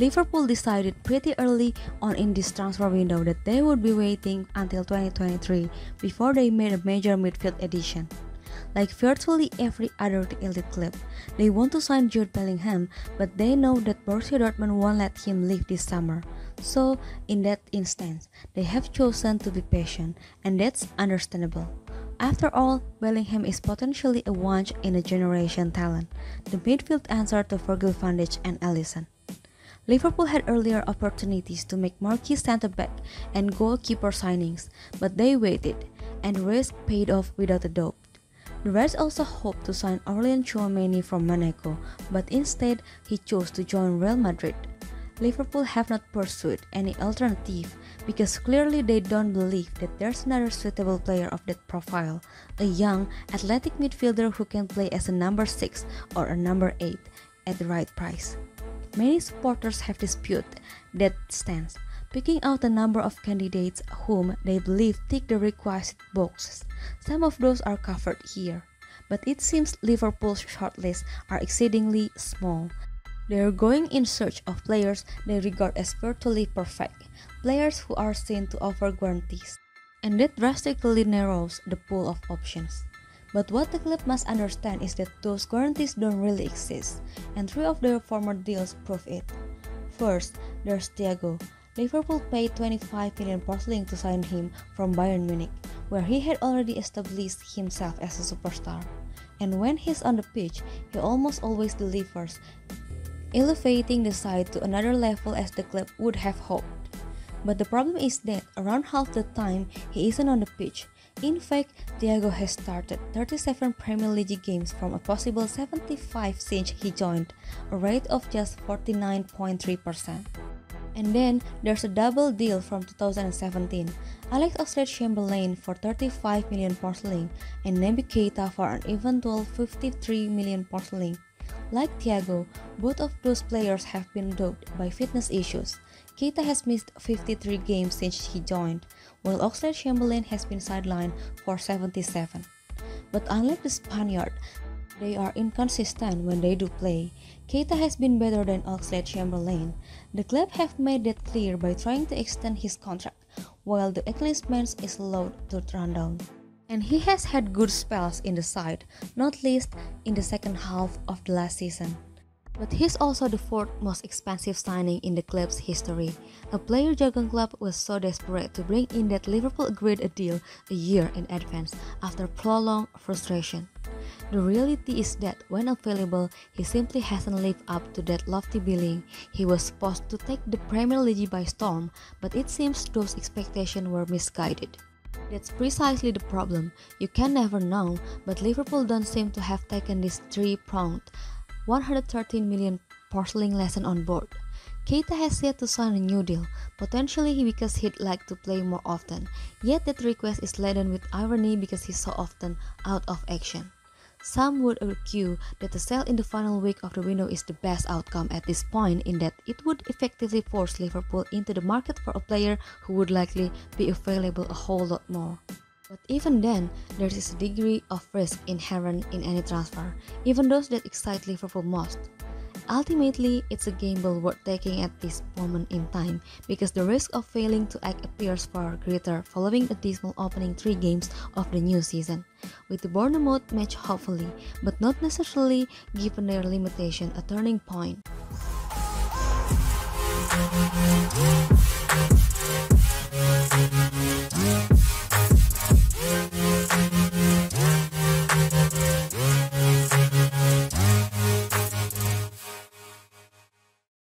Liverpool decided pretty early on in this transfer window that they would be waiting until 2023 before they made a major midfield addition. Like virtually every other elite club, they want to sign Jude Bellingham, but they know that Borussia Dortmund won't let him leave this summer. So, in that instance, they have chosen to be patient, and that's understandable. After all, Bellingham is potentially a once in a generation talent, the midfield answer to Virgil van Dijk and Alisson. Liverpool had earlier opportunities to make marquee centre back and goalkeeper signings, but they waited, and risk paid off without a doubt. The Reds also hoped to sign Aurelien Tchouameni from Monaco, but instead he chose to join Real Madrid. Liverpool have not pursued any alternative because clearly they don't believe that there's another suitable player of that profile, a young, athletic midfielder who can play as a number 6 or a number 8 at the right price. Many supporters have disputed that stance, picking out a number of candidates whom they believe tick the requisite boxes. Some of those are covered here, but it seems Liverpool's shortlists are exceedingly small. They are going in search of players they regard as virtually perfect, players who are seen to offer guarantees, and that drastically narrows the pool of options. But what the club must understand is that those guarantees don't really exist, and three of their former deals prove it. First, there's Thiago, Liverpool paid 25 million sterling to sign him from Bayern Munich, where he had already established himself as a superstar. And when he's on the pitch, he almost always delivers, elevating the side to another level as the club would have hoped. But the problem is that around half the time he isn't on the pitch. In fact, Thiago has started 37 Premier League games from a possible 75 since he joined, a rate of just 49.3%. And then there's a double deal from 2017. Alex Oxlade-Chamberlain for 35 million sterling and Naby Keita for an eventual 53 million sterling. Like Thiago, both of those players have been dogged by fitness issues. Keita has missed 53 games since he joined, while Oxlade-Chamberlain has been sidelined for 77. But unlike the Spaniard, they are inconsistent when they do play. Keita has been better than Oxlade-Chamberlain. The club have made that clear by trying to extend his contract, while the Englishman is allowed to run down. And he has had good spells in the side, not least in the second half of the last season. But he's also the fourth most expensive signing in the club's history. A player Jurgen Klopp was so desperate to bring in that Liverpool agreed a deal a year in advance after prolonged frustration. The reality is that when available, he simply hasn't lived up to that lofty billing. He was supposed to take the Premier League by storm, but it seems those expectations were misguided. That's precisely the problem. You can never know, but Liverpool don't seem to have taken this three-pronged 113 million porcelain lesson on board. Keita has yet to sign a new deal, potentially because he'd like to play more often, yet that request is laden with irony because he's so often out of action. Some would argue that the sale in the final week of the window is the best outcome at this point in that it would effectively force Liverpool into the market for a player who would likely be available a whole lot more. But even then, there is a degree of risk inherent in any transfer, even those that excite Liverpool most. Ultimately, it's a gamble worth taking at this moment in time because the risk of failing to act appears far greater following the dismal opening three games of the new season, with the Bournemouth match hopefully, but not necessarily given their limitation, a turning point.